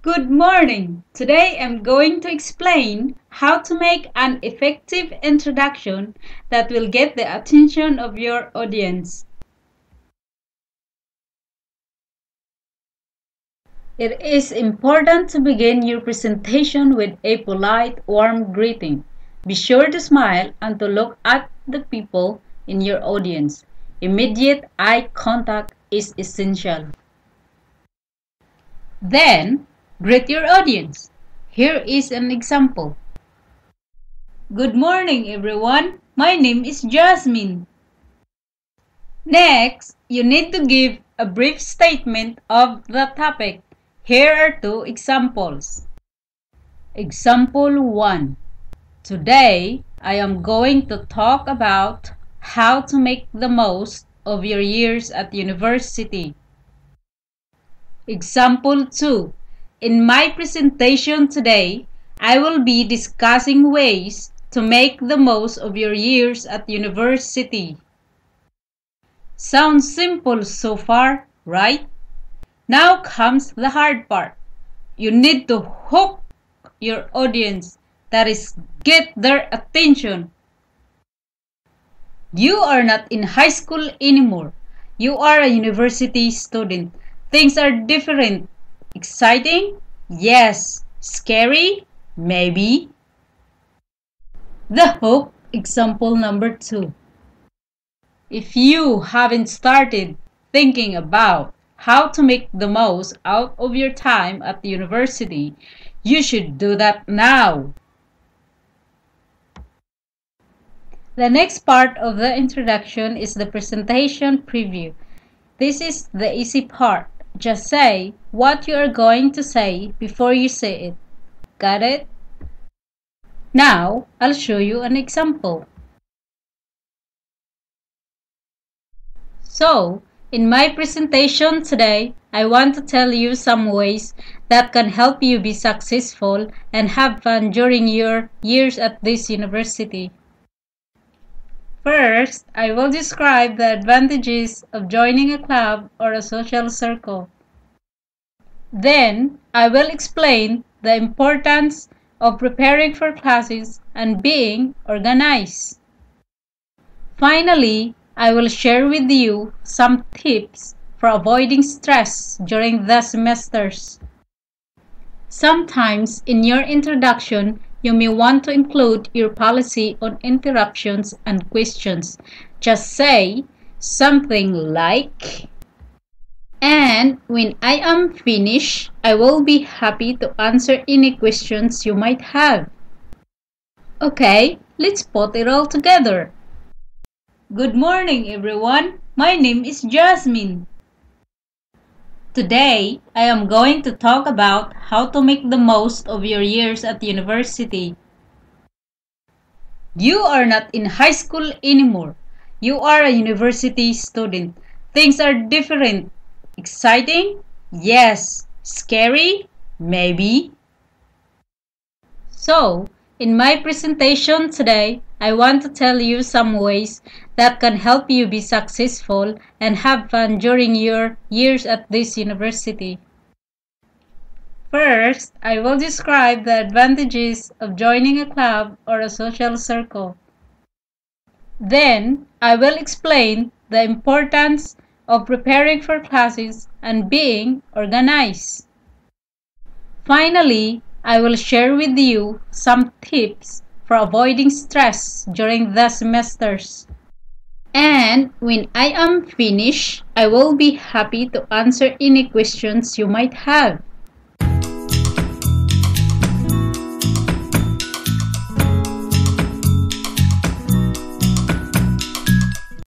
Good morning! Today I'm going to explain how to make an effective introduction that will get the attention of your audience. It is important to begin your presentation with a polite, warm greeting. Be sure to smile and to look at the people in your audience. Immediate eye contact is essential. Then, greet your audience. Here is an example. Good morning, everyone. My name is Jasmine. Next, you need to give a brief statement of the topic. Here are two examples. Example 1. Today, I am going to talk about how to make the most of your years at university. Example 2. In my presentation today, I will be discussing ways to make the most of your years at university. Sounds simple so far, right? Now comes the hard part. You need to hook your audience, that is, get their attention. You are not in high school anymore. You are a university student. Things are different. Exciting? Yes. Scary? Maybe. The hook, example number two. If you haven't started thinking about how to make the most out of your time at the university, you should do that now. The next part of the introduction is the presentation preview. This is the easy part. Just say what you are going to say before you say it. Got it? Now, I'll show you an example. So, in my presentation today, I want to tell you some ways that can help you be successful and have fun during your years at this university. First, I will describe the advantages of joining a club or a social circle. Then, I will explain the importance of preparing for classes and being organized. Finally, I will share with you some tips for avoiding stress during the semesters. Sometimes in your introduction, you may want to include your policy on interruptions and questions. Just say something like, and when I am finished, I will be happy to answer any questions you might have. Okay, let's put it all together. Good morning, everyone. My name is Jasmine. Today, I am going to talk about how to make the most of your years at university. You are not in high school anymore. You are a university student. Things are different. Exciting? Yes. Scary? Maybe. So, in my presentation today, I want to tell you some ways that can help you be successful and have fun during your years at this university. First, I will describe the advantages of joining a club or a social circle. Then, I will explain the importance of preparing for classes and being organized. Finally, I will share with you some tips for avoiding stress during the semesters. And when I am finished, I will be happy to answer any questions you might have.